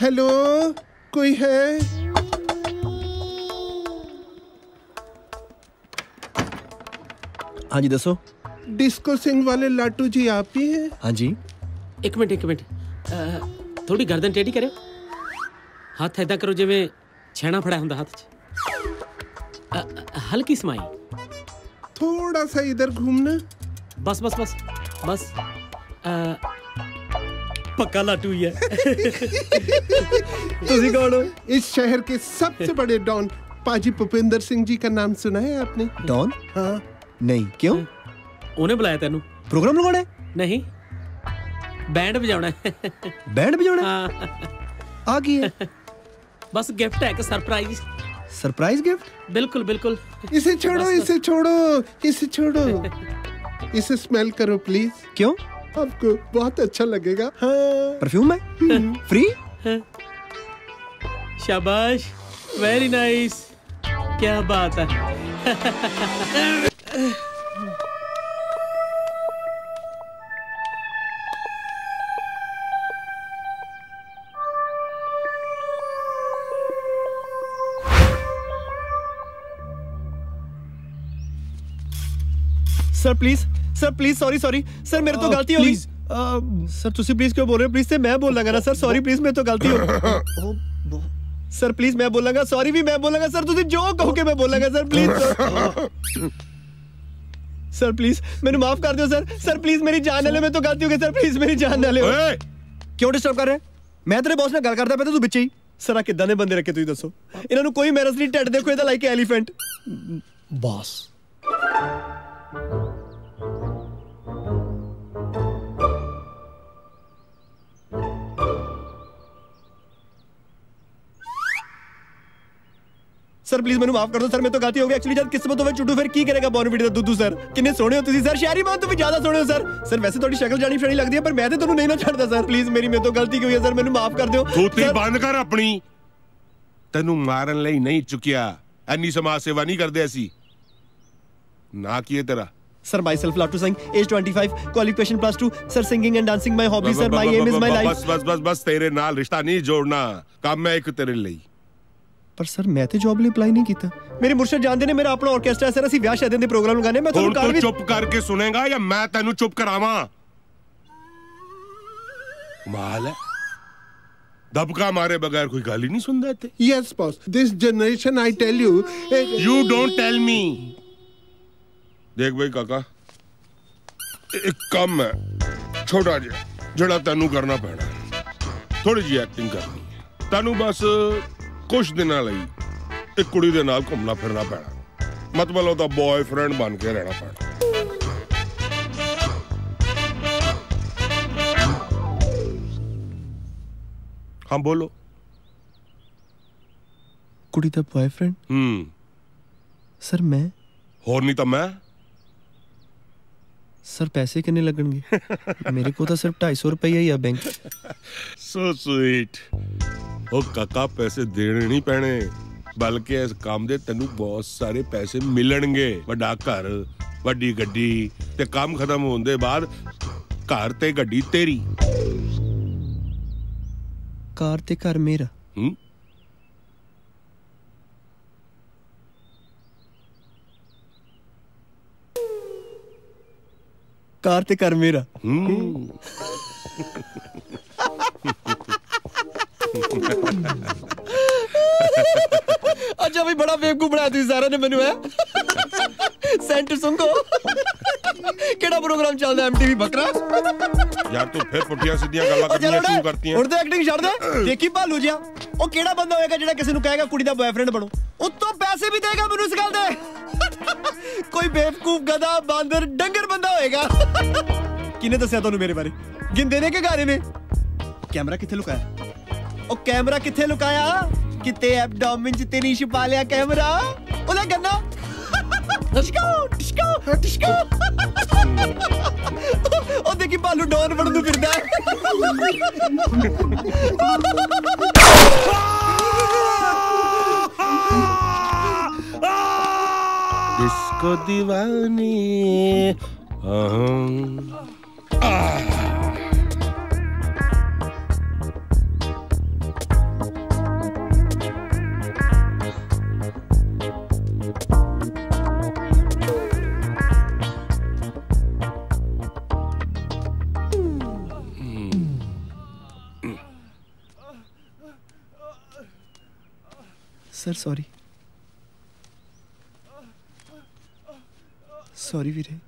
Hello कोई है हाँ जी दसो डिस्को सिंह वाले लाटू जी आप ही हैं हाँ जी ਇੱਕ ਮਿੰਟ ਇੱਕ ਮਿੰਟ ਅਹ, ਥੋੜੀ ਗਰਦਨ ਟੇਢੀ ਕਰਿਓ ਹੱਥ ਐਦਾਂ ਕਰੋ ਜਿਵੇਂ ਛੇਣਾ ਫੜਿਆ ਹੁੰਦਾ ਹੱਥ 'ਚ ਅ, ਅ, ਹਲਕੀ ਸਮਾਈ थोड़ा सा इधर घूमना ਬਸ ਬਸ ਬਸ ਬਸ ਅ, पक्का लाटू ही है। ਤੁਸੀਂ ਕੌਣ ਹੋ इस शहर के सबसे बड़े डॉन पाजी भूपिंदर सिंह जी का नाम सुना है आपने? डॉन? हाँ। नहीं क्यों? ਉਹਨੇ ਬੁਲਾਇਆ ਤੈਨੂੰ प्रोग्राम लगाना है? ਨਹੀਂ ਬੈਂਡ ਵਜਾਉਣਾ ਹੈ। बैंड बजाना है? ਹਾਂ आ गई है। ਬਸ ਗਿਫਟ ਹੈ ਇੱਕ ਸਰਪ੍ਰਾਈਜ਼ सरप्राइज़ गिफ्ट? ਬਿਲਕੁਲ ਬਿਲਕੁਲ इसे छोड़ो इसे छोड़ो इसे छोड़ो। इसे स्मेल करो प्लीज़। क्यों? आपको बहुत अच्छा लगेगा। हाँ। परफ्यूम है? फ्री? शाबाश। वेरी नाइस क्या बात है। Sir please Sir please sorry sorry sir मेरे तो Oh, गलती हो गई please. अ, सर ਤੁਸੀਂ प्लीज क्यों बोल रहे हो प्लीज से मैं बोल लगा ना सर सॉरी प्लीज मेरे तो गलती हो सर प्लीज मैं बोलांगा सॉरी भी मैं बोलांगा सर ਤੁਸੀਂ ਜੋ ਕਹੋਗੇ ਮੈਂ ਬੋਲਾਂਗਾ ਸਰ ਪਲੀਜ਼ ਸਰ ਪਲੀਜ਼ ਮੈਨੂੰ ਮਾਫ ਕਰ ਦਿਓ ਸਰ ਸਰ ਪਲੀਜ਼ ਮੇਰੀ ਜਾਨ ਲੈ ਲੈ ਮੇਰੇ ਤੋਂ ਗਲਤੀ ਹੋ ਗਈ ਸਰ ਪਲੀਜ਼ ਮੇਰੀ ਜਾਨ ਲੈ ਲਿਓ ਓਏ ਕਿਉਂ ਡਿਸਟਰਬ ਕਰ ਰਹੇ ਮੈਂ ਤੇਰੇ ਬੌਸ ਨਾਲ ਗੱਲ ਕਰਦਾ ਪਿਆ ਤੇ ਤੂੰ ਵਿੱਚ ਹੀ ਸਰ ਆ ਕਿੱਦਾਂ ਦੇ ਬੰਦੇ ਰੱਖੇ ਤੁਸੀਂ ਦੱਸੋ ਇਹਨਾਂ ਨੂੰ ਕੋਈ ਮੈਨਰਸ ਨਹੀਂ ਢੱਡ ਦੇਖੋ ਇਹਦਾ like elephant boss sir please ਮੈਨੂੰ ਮਾਫ ਕਰ ਦਿਓ ਸਰ ਮੇਰੇ ਤੋਂ ਗਲਤੀ ਹੋ ਗਈ ਐਕਚੁਅਲੀ ਜਦ ਕਿਸਮਤ ਹੋਵੇ ਚੁੱਟੂ ਫਿਰ ਕੀ ਕਰੇਗਾ ਬੋਨਵੀਟ ਦਾ ਦੁੱਧੂ ਸਰ ਕਿੰਨੇ ਸੋਹਣੇ ਹੋ ਤੁਸੀਂ ਸਰ ਸ਼ਹਿਰੀ ਮਾਨ ਤੋਂ ਵੀ ਜ਼ਿਆਦਾ ਸੋਹਣੇ ਹੋ ਸਰ ਸਰ ਵੈਸੇ ਤੁਹਾਡੀ ਸ਼ਕਲ ਜਾਣੀ ਫੜੀ ਲੱਗਦੀ ਹੈ ਪਰ ਮੈਂ ਤੇ ਤੁਹਾਨੂੰ ਨਹੀਂ ਨਾ ਛੱਡਦਾ ਸਰ ਪਲੀਜ਼ ਮੇਰੀ ਮੇਰੇ ਤੋਂ ਗਲਤੀ ਹੋਈ ਹੈ ਸਰ ਮੈਨੂੰ ਮਾਫ ਕਰ ਦਿਓ ਤੂਤੀ Sir, ਬੰਦ ਕਰ ਆਪਣੀ ਤੈਨੂੰ ਮਾਰਨ ਲਈ ਨਹੀਂ ਚੁੱਕਿਆ ਐਨੀ ਸਮਾਜ ਸੇਵਾ ਨਹੀਂ ਕਰਦੇ ਅਸੀਂ ਨਾ ਕੀ ਹੈ ਤੇਰਾ Sir, myself, Latu Singh, age 25, qualification plus 2. Sir, singing and dancing, my hobby, sir. My aim is my life. ਬਸ ਬਸ ਬਸ ਬਸ ਤੇਰੇ ਨਾਲ ਰਿਸ਼ਤਾ ਨਹੀਂ ਜੋੜਨਾ ਕੰਮ ਹੈ ਇੱਕ ਤੇਰੇ ਲਈ ਪਰ ਸਰ ਮੈਂ ਤੇ ਜੌਬ ਲਈ ਅਪਲਾਈ ਨਹੀਂ ਕੀਤਾ ਮੇਰੇ ਮੁਰਸ਼ਦ ਜਾਣਦੇ ਨੇ ਮੇਰਾ ਆਪਣਾ ਆਰਕੈਸਟਰਾ ਹੈ ਸਰ ਅਸੀਂ ਵਿਆਹ ਸ਼ਾਦੀਆਂ ਦੇ ਪ੍ਰੋਗਰਾਮ ਲਗਾਣੇ ਮੈਂ ਤੁਹਾਨੂੰ ਹੁਣ ਕੱਲ ਤੂੰ ਵੀ ਚੁੱਪ ਕਰਕੇ ਸੁਨੇਗਾ ਜਾਂ ਮੈਂ ਤੈਨੂੰ ਚੁੱਪ ਕਰਾਵਾਂ ਕਮਾਲ ਹੈ ਦਬਕਾ ਮਾਰੇ ਬਗੈਰ ਕੋਈ ਗੱਲ ਹੀ ਨਹੀਂ ਸੁਣਦਾ ਇੱਥੇ Yes, boss. This generation, I tell you. eh, you don't tell me ਦੇਖ ਬਈ ਕਾਕਾ ਇਹ ਇੱਕ ਕੰਮ ਹੈ ਛੋਟਾ ਜਿਹਾ ਜਿਹੜਾ ਤੈਨੂੰ ਕਰਨਾ ਪੈਣਾ ਥੋੜੀ ਜਿਹੀ ਐਕਟਿੰਗ ਕਰਨੀ ਹੈ ਤੈਨੂੰ ਬਸ ਕੁਝ ਦਿਨਾਂ ਲਈ ਇੱਕ ਕੁੜੀ ਦੇ ਨਾਲ ਘੁੰਮਣਾ ਫਿਰਨਾ ਪੈਣਾ ਮਤਲਬ ਉਹਦਾ ਬॉयਫ੍ਰੈਂਡ ਬਣ ਕੇ ਰਹਿਣਾ ਪੈਣਾ ਹਾਂ ਬੋਲੋ ਕੁੜੀ ਦਾ ਬॉयਫ੍ਰੈਂਡ ਹੂੰ ਸਰ ਮੈਂ ਹੋਰ ਨਹੀਂ ਤਾਂ ਮੈਂ सर पैसे कितने लगेंगे मेरे को तो सिर्फ़ ढाई सौ रुपया ही है बैंक सो स्वीट ਉਹ ਕਾਕਾ ਪੈਸੇ ਦੇਣੇ ਨਹੀਂ ਪੈਣੇ ਬਲਕਿ ਇਸ ਕੰਮ ਦੇ ਤੈਨੂੰ ਬਹੁਤ ਸਾਰੇ ਪੈਸੇ ਮਿਲਣਗੇ ਵੱਡਾ ਘਰ ਵੱਡੀ ਗੱਡੀ ਤੇ ਕੰਮ ਖਤਮ ਹੋਣ ਦੇ ਬਾਅਦ ਘਰ ਤੇ ਗੱਡੀ ਤੇਰੀ ਕਾਰ ਤੇ ਘਰ ਮੇਰਾ ਹੂੰ ਕਾਰ ਤੇ ਘਰ ਮੇਰਾ ਹੂੰ ਬੜਾ ਬੇਵਕੂਫ ਬਣਾਇਆ ਤੁਸੀਂ ਸਾਰਿਆਂ ਨੇ ਮੈਨੂੰ ਹੈ? ਸੈਂਟ ਸੁੰਗੋ ਕਿਹੜਾ ਪ੍ਰੋਗਰਾਮ ਚੱਲਦਾ ਐਮਟੀਵੀ ਬੱਕਰਾ? ਯਾਰ ਤੂੰ ਫਿਰ ਪੁੱਠੀਆਂ ਸਿੱਧੀਆਂ ਗੱਲਾਂ ਕਰਨੀਆਂ ਸ਼ੁਰੂ ਕਰਤੀਆਂ। ਹੁਣ ਤਾਂ ਐਕਟਿੰਗ ਛੱਡ ਦੇ। ਦੇਖੀ ਭਾਲੂ ਜਿਆ ਉਹ ਕਿਹੜਾ ਬੰਦਾ ਹੋਏਗਾ ਜਿਹੜਾ ਕਿਸੇ ਨੂੰ ਕਹੇਗਾ ਕੁੜੀ ਦਾ ਬॉयਫ੍ਰੈਂਡ ਬਣੋ? ਉੱਤੋਂ ਪੈਸੇ ਵੀ ਦੇਗਾ ਮੈਨੂੰ ਇਸ ਗੱਲ ਦੇ। ਕੋਈ ਬੇਵਕੂਫ ਗਧਾ ਬਾਂਦਰ ਡੰਗਰ ਬੰਦਾ ਹੋਏਗਾ। ਕਿਹਨੇ ਦੱਸਿਆ ਤੁਹਾਨੂੰ ਮੇਰੇ ਬਾਰੇ? ਗਿੰਦੇ ਨੇ ਕਿ ਗਾਣੇ ਨੇ? ਕੈਮਰਾ ਕਿੱਥੇ ਲੁਕਾਇਆ? ਉਹ ਕੈਮਰਾ ਕਿੱਥੇ ਲੁਕਾਇਆ? किते एब्डोमिन च तेरी छुपा लिया कैमरा ओला गन्ना टिशको टिशको टिशको ओ, देखी बालू डोर बन तू फिरदा इसको दीवानी सर सॉरी सॉरी वीरे